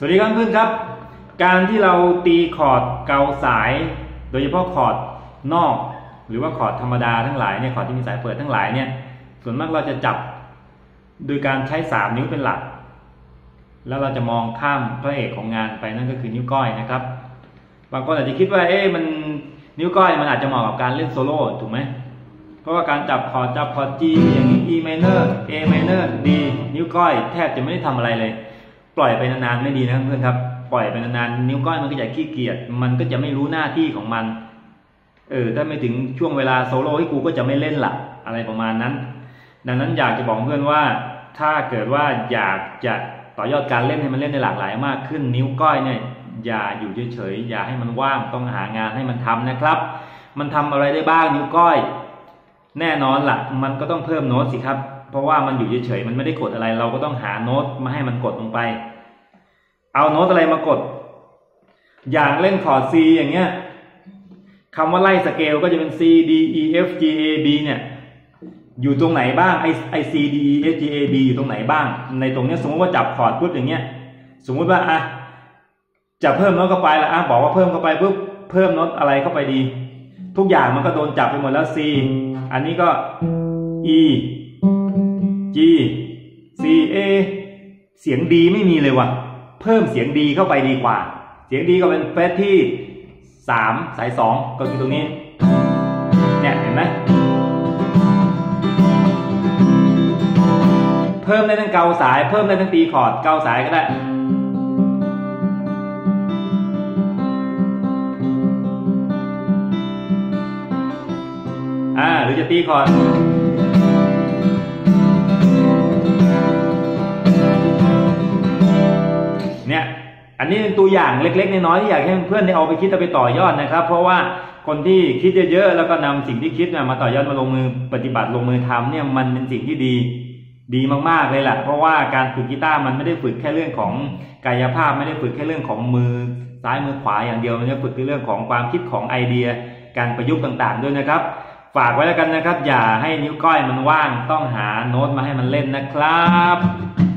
สวัสดีครับเพื่อนครับ การที่เราตีคอร์ดเกาสาย โดยเฉพาะคอร์ดนอก หรือว่าคอร์ดธรรมดาทั้งหลายเนี่ยคอร์ดที่มีสายเปิดทั้งหลายเนี่ยส่วนมากเราจะจับโดยการใช้สามนิ้วเป็นหลัก แล้วเราจะมองข้ามพระเอกของงานไปนั่นก็คือนิ้วก้อยนะครับ บางคนอาจจะคิดว่าเอ๊ะมันนิ้วก้อยมันอาจจะเหมาะกับการเล่นโซโล่ถูกไหมเพราะว่าการจับคอร์ดจับคอร์ด G อย่างนี้ E minor A minor D นิ้วก้อย แทบจะไม่ได้ทำอะไรเลย ปล่อยไปนานๆไม่ดีนะครับเพื่อนครับ ปล่อยไปนานๆนิ้วก้อยมันก็จะขี้เกียจมันก็จะไม่รู้หน้าที่ของมัน เออถ้าไม่ถึงช่วงเวลาโซโล่ให้กูก็จะไม่เล่นละอะไรประมาณนั้น ดังนั้นอยากจะบอกเพื่อนว่า ถ้าเกิดว่าอยากจะต่อยอดการเล่นให้มันเล่นได้หลากหลายมากขึ้น นิ้วก้อยเนี่ยอย่าอยู่เฉยๆอย่าให้มันว่างต้องหางานให้มันทำนะครับ มันทำอะไรได้บ้างนิ้วก้อย แน่นอนละ่ะ มันก็ต้องเพิ่มโน้ตสิครับ เพราะว่ามันอยู่เฉยๆมันไม่ได้กดอะไร เราก็ต้องหาโน้ตมาให้มันกดลงไป เอาโน้ตอะไรมากด อย่างเล่นคอร์ด C อย่างเงี้ยคำว่าไล่สเกลก็จะเป็น C D E F G A B เนี่ยอยู่ตรงไหนบ้างไอไอ C D E F G A B อยู่ตรงไหนบ้าง ในตรงเนี้ยสมมติว่าจับคอร์ดปุ๊บอย่างเงี้ย สมมุติว่าอะจะเพิ่มโน้ตเข้าไปละอะบอกว่าเพิ่มเข้าไปปุ๊บเพิ่มโน้ตอะไรเข้าไปดี ทุกอย่างมันก็โดนจับไปหมดแล้ว C อันนี้ก็ E G C A เสียงดีไม่มีเลยว่ะ เพิ่มเสียงดีเข้าไปดีกว่า เสียงดีก็เป็นเฟสที่สามสายสองก็คือตรงนี้ เนี่ยเห็นไหมเพิ่มได้ทั้งเกาสาย เพิ่มได้ทั้งตีคอร์ด เกาสายก็ได้อ่าหรือจะตีคอร์ด อันนี้เป็นตัวอย่างเล็ก ๆ น้อยๆที่อยากให้เพื่อนได้เอาไปคิดเอาไปต่อยอดนะครับ เพราะว่าคนที่คิดเยอะๆแล้วก็นำสิ่งที่คิดมาต่อยอดมาลงมือปฏิบัติลงมือทำเนี่ยมันเป็นสิ่งที่ดีดีมากๆเลยแหละเพราะว่าการฝึกกีตาร์มันไม่ได้ฝึกแค่เรื่องของกายภาพไม่ได้ฝึกแค่เรื่องของมือซ้ายมือขวาอย่างเดียวมันจะฝึกในเรื่องของความคิดของไอเดีย การประยุกต์ต่าง ๆ ด้วยนะครับ ฝากไว้แล้วกันนะครับ อย่าให้นิ้วก้อยมันว่างต้องหาโน้ตมาให้มันเล่นนะครับ